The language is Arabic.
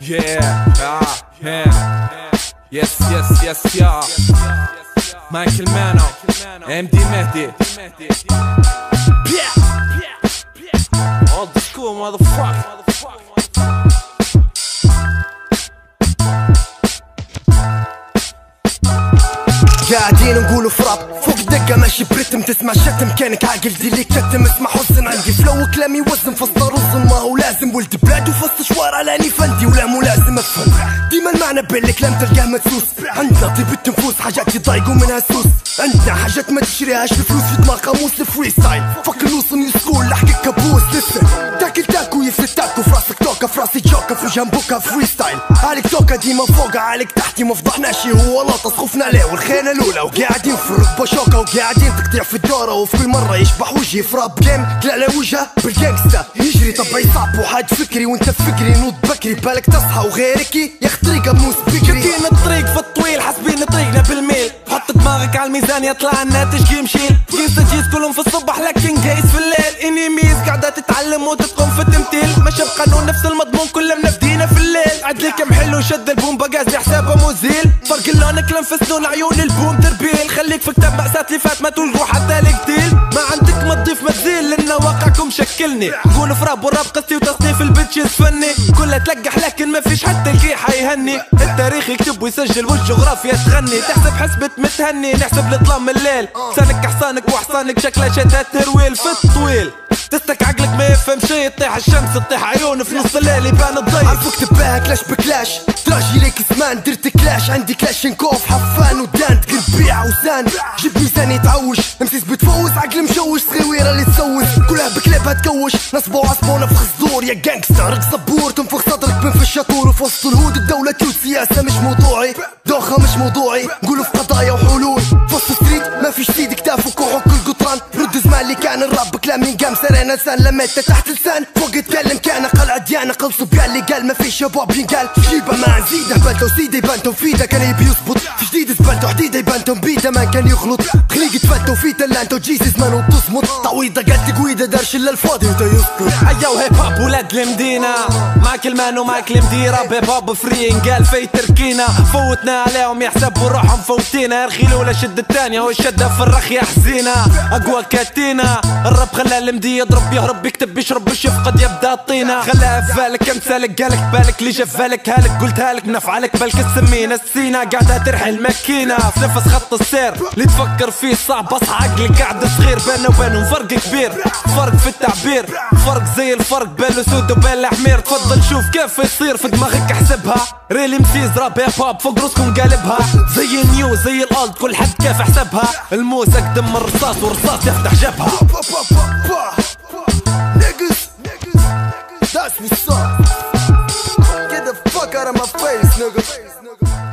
Yeah, ah, yeah. Yes, yes, yes, yeah. Michael Mano, MD Mehdi. Yeah. Old school motherfucker. قاعدين نقولوا فراب فوق دقة ماشي برتم تسمع شتم. كانك عاقل دي لي كتم. اسمع حزن عندي. فلو كلامي وزن فصل رز ما هو لازم ولد بلاد وفصل شوار على فندي ولا مو لازم افهم. ديما المعنى بين الكلام تلقاه مدسوس. عندنا طيب التنفوس. حاجات يضايقوا منها سوس عندنا حاجات ما تشريهاش الفلوس. في دماغ قاموس الفري ستايل. فك النص نيو سكول لحق كابوس. تاكل تاكو يفلت تاكو. في راسك توكا في راسي جوكا. في جنبوكا فري توكا ديما فوقا عليك تحتي ما فضحناش هو لطس خفنا عليه. والخيانة الأولى وقاعدين في الركبة شوكا وقاعدين تقطيع في الدورة. وفي كل مرة يشبح وجهي في راب جيم طلع له وجهه بالجانكستا يجري طبعي صعب وحاد فكري وانت فكري نوض بكري. بالك تصحى وغيرك ياخد طريقة موس بكري. شادين الطريق في الطويل حاسبين طريقنا بالميل. حط دماغك على الميزان يطلع الناتج يمشي جيس جيس كلهم في الصبح لكن جايز في الليل. انيميز قاعدة تتعلم وتتقوم في التمثيل. ماشي بقانون نفس المضمون كلنا منفدينا في الليل. عدلي حلو شد البوم بقاز حسابه مزيل فرق اللون كلام في سنون عيون البوم تربيل. خليك في كتاب مأساة اللي فات ما تلقوا حتى القتيل ما عندك ما تضيف ما تزيل لأن واقعكم شكلني. قول فراب وراب قصتي وتصنيف البتشز فني كلها تلقح لكن ما فيش حتى الكيحة يهني التاريخ يكتب ويسجل والجغرافيا تغني. تحسب حسبة متهني نحسب الظلام الليل. لسانك حصانك وحصانك شكلها شتات ترويل. الطويل تستك عقلك ما يفهم شي تطيح الشمس تطيح عيون في نص الليل يبان الضيف. عرفوك تباها كلاش بكلاش؟ تراجي ليك زمان درت كلاش. عندي كلاشينكوف حفان ودان تقل بيع وسان جيب ميزان يتعوش امسيس بتفوز عقل مشوش صغيرة اللي تسوس كلها بكلابها تكوش نصبو عصبو نفخ الزور يا جانكستر رق صبور تنفخ صدرك من في الشطور وفي وسط الهود الدولة سياسة مش موضوعي. دوخة مش موضوعي نقولوا في قضايا. كلام ينقام سرينا لسان لميته تحت لسان. فوق اتكلم كان قلع ديانة قل صبيان اللي قال ما في شباب ينقال. جيبه ما نزيده بلته وسيده يبانتو فيده كان يبي يظبط في جديد زبلته حديده يبانتو بيده ما كان يخلط خليق تفلتو في تلانتو جيزيز مانو تصمت تعويضه قالت قويده دارش إلا الفاضي ودا يسكت. ايو هيب هوب ولاد المدينة. معك المان ومعك المديرة. بيب هوب فري قال في تركينا. فوتنا عليهم يحسبوا روحهم فوتينا. ارخي الاولى شد الثانية والشدة في الرخ يا حزينة. أقوى كاتينا الرب خلى المدي يضرب يهرب يكتب يشرب وش يفقد يبدأ الطينة. خلاها في بالك كم سالك قالك بالك اللي جا في بالك هالك قلتها لك نفعلك بالك السمينة السينة قاعدة ترحل مكينة في نفس خط السير. اللي تفكر فيه صعب أصحى عقلك قاعد صغير. بينه وبينهم فرق كبير فرق في التعبير. فرق زي الفرق بين الأسود وبين الحمير تفضل شوف كيف يصير في دماغك احسبها. ريلي مسيز راب هيب هوب فوق راسكم قالبها. زي النيو زي الالد كل حد كيف حسبها الموس اقدم من الرصاص والرصاص يفتح جبهة. Niggas, niggas, that's what's up. Get the fuck out of my face, nigga.